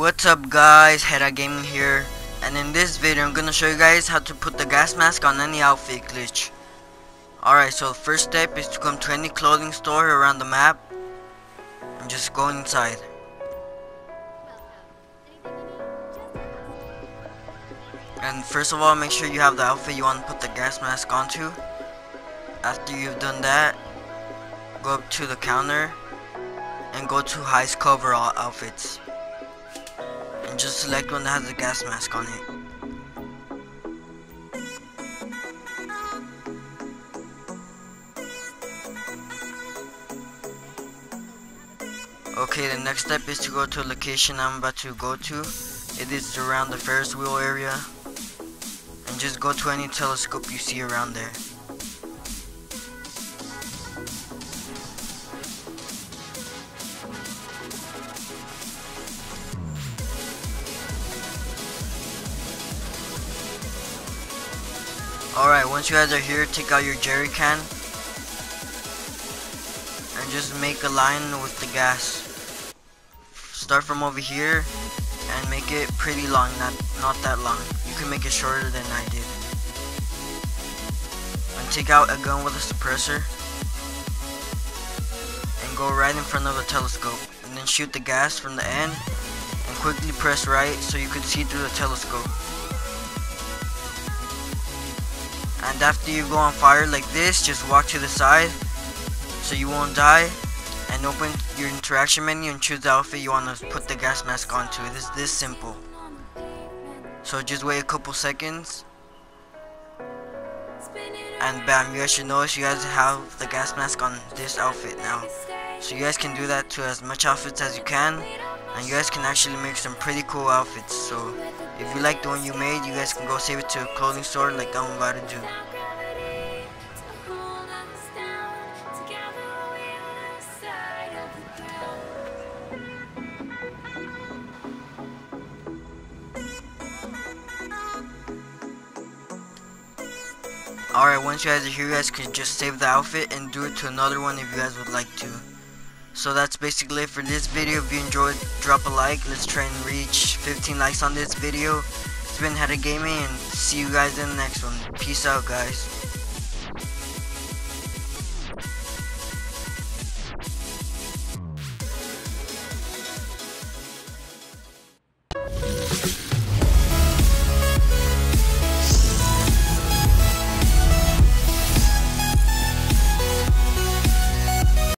What's up guys, Gera Gaming here, and in this video I'm gonna show you guys how to put the gas mask on any outfit glitch. Alright, so first step is to come to any clothing store around the map, and just go inside. And first of all, make sure you have the outfit you want to put the gas mask onto. After you've done that, go up to the counter, and go to highest cover all outfits just select one that has a gas mask on it. Okay, the next step is to go to a location I'm about to go to. It is around the Ferris wheel area. And just go to any telescope you see around there. Alright, once you guys are here, take out your jerry can and just make a line with the gas. Start from over here and make it pretty long, not not that long. You can make it shorter than I did. And take out a gun with a suppressor and go right in front of the telescope and then shoot the gas from the end and quickly press right so you can see through the telescope. And after you go on fire like this just walk to the side so you won't die and open your interaction menu and choose the outfit you want to put the gas mask onto it is this simple. So just wait a couple seconds. And bam you guys should notice you guys have the gas mask on this outfit now. So you guys can do that to as much outfits as you can. And you guys can actually make some pretty cool outfits so if you like the one you made you guys can go save it to a clothing store like I'm about to do Alright, once you guys are here, you guys can just save the outfit and do it to another one if you guys would like to. So that's basically it for this video. If you enjoyed, drop a like. Let's try and reach 15 likes on this video. It's been Gera Gaming and see you guys in the next one. Peace out guys.